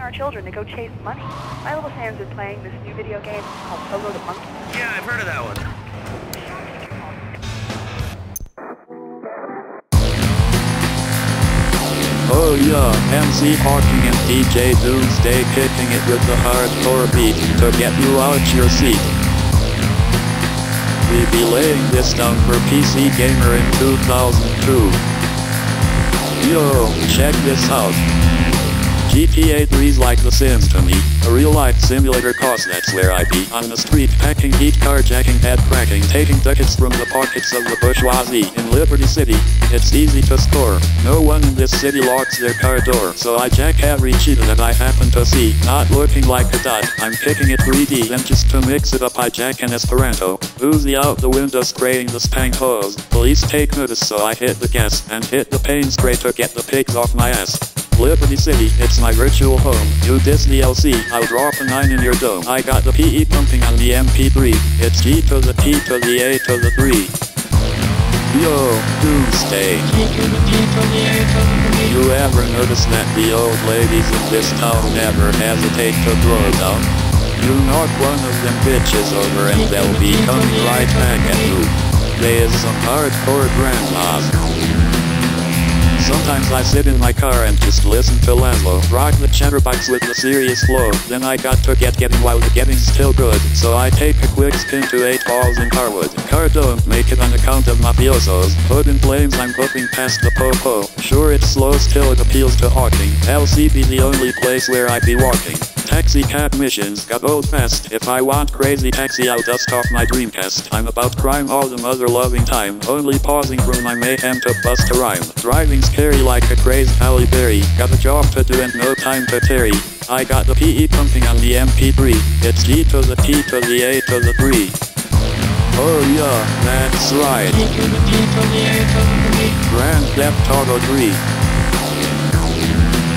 our children to go chase money. My little Sam's been playing this new video game called Pogo the Monkey. Yeah, I've heard of that one. Oh yeah, MC Hawking and DJ Doomsday kicking it with the hardcore beat to get you out your seat. We be laying this down for PC Gamer in 2002. Yo, check this out. GTA 3's like The Sims to me, a real-life simulator cause that's where I be. On the street packing heat carjacking head cracking taking ducats from the pockets of the bourgeoisie in Liberty City. It's easy to score, no one in this city locks their car door, so I jack every cheetah that I happen to see, not looking like a dot, I'm kicking it 3D and just to mix it up I jack an Esperanto, Uzi out the window spraying the spank hose, police take notice so I hit the gas and hit the Pay 'n' Spray to get the pigs off my ass. Liberty City, it's my virtual home. You Disney LC, I'll drop a 9 in your dome. I got the PE pumping on the MP3. It's G to the T to the A to the 3. Yo, Doomsday. You ever notice that the old ladies in this town never hesitate to throw down? You knock one of them bitches over and they'll be coming right back at you. They is some hardcore grandmas. Sometimes I sit in my car and just listen to Lazlow rock the chatterbox with the serious flow. Then I got to get getting while the getting's still good. So I take a quick spin to 8-Ball's in Harwood. Car don't make it on account of mafiosos. Hood in flames I'm hoping past the po-po. Sure it's slow still it appeals to hawking. LC be the only place where I be walking. Taxi cab missions got old fast. If I want crazy taxi, I'll dust off my Dreamcast. I'm about crime all the mother loving time. Only pausing through my mayhem to bust a rhyme. Driving scary like a crazed Halle Berry. Got a job to do and no time to tarry. I got the PE pumping on the MP3. It's G to the T to the A to the 3. Oh yeah, that's right. Grand Theft Auto 3.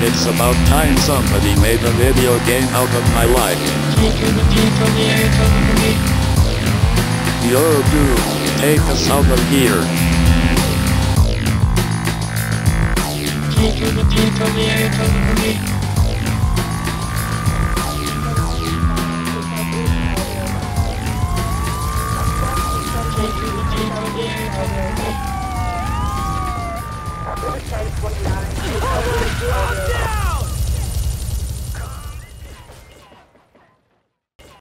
It's about time somebody made a video game out of my life. Yo dude, take us out of here. Take the people, the